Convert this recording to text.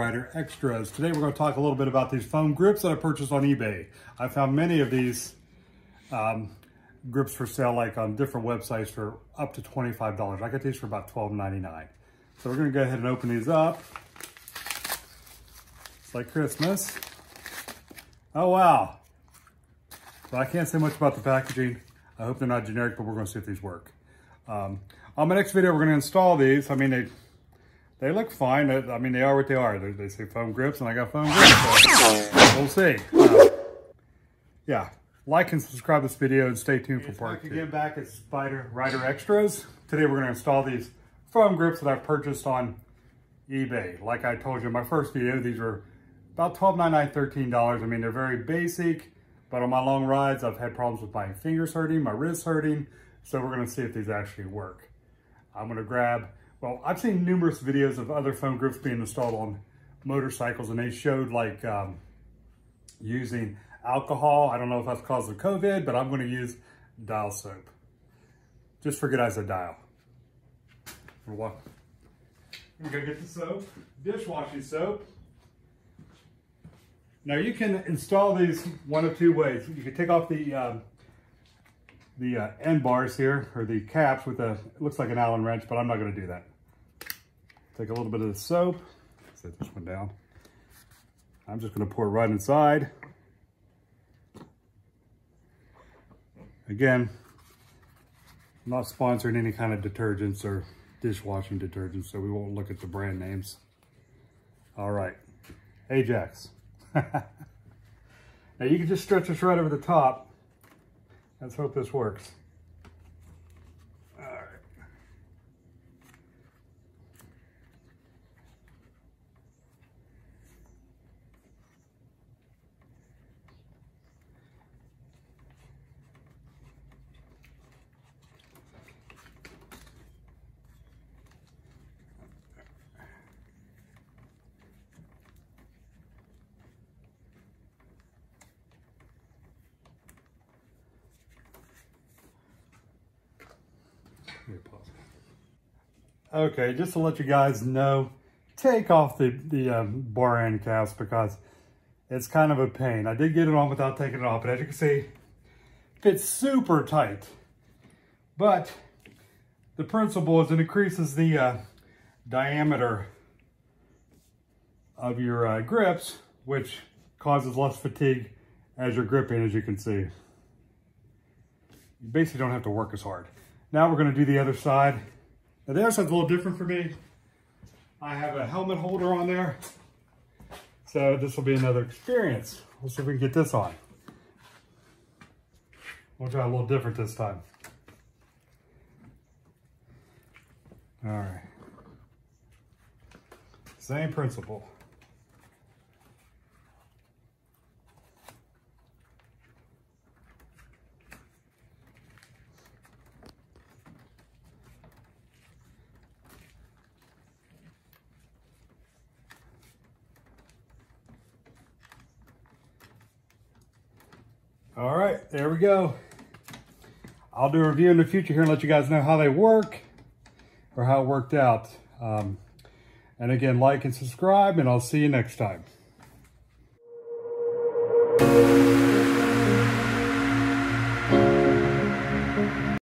Ryder Extras. Today we're going to talk a little bit about these foam grips that I purchased on eBay. I found many of these um, grips for sale like on different websites for up to $25. I got these for about $12.99. So we're going to go ahead and open these up. It's like Christmas. Oh wow. So I can't say much about the packaging. I hope they're not generic, but we're going to see if these work. Um, on my next video, we're going to install these. I mean, they they look fine. I mean, they are what they are. They, they say foam grips, and I got foam grips, so we'll see. Uh, yeah, like and subscribe to this video, and stay tuned for part two. to Again, back at Spyder Ryder Extras. Today, we're going to install these foam grips that I purchased on eBay. Like I told you in my first video, these were about $12.99, $13. I mean, they're very basic, but on my long rides, I've had problems with my fingers hurting, my wrists hurting, so we're gonna see if these actually work. I'm gonna grab, well, I've seen numerous videos of other foam grips being installed on motorcycles and they showed like um, using alcohol. I don't know if that's caused of COVID, but I'm gonna use dial soap. Just forget I said dial. For what? I'm gonna get the soap, dishwashing soap. Now you can install these one of two ways. You can take off the um, the uh, end bars here, or the caps with a, looks like an Allen wrench, but I'm not gonna do that. Take a little bit of the soap, set this one down. I'm just gonna pour right inside. Again, I'm not sponsoring any kind of detergents or dishwashing detergents, so we won't look at the brand names. All right, Ajax. now you can just stretch this right over the top Let's hope this works. Okay, just to let you guys know, take off the, the um, bar end caps because it's kind of a pain. I did get it on without taking it off, but as you can see, fits super tight. But the principle is it increases the uh, diameter of your uh, grips, which causes less fatigue as you're gripping, as you can see. You basically don't have to work as hard. Now we're gonna do the other side. Now the other side's a little different for me. I have a helmet holder on there. So this will be another experience. Let's see if we can get this on. We'll try a little different this time. All right. Same principle. All right, there we go. I'll do a review in the future here and let you guys know how they work or how it worked out. Um, and again, like and subscribe, and I'll see you next time.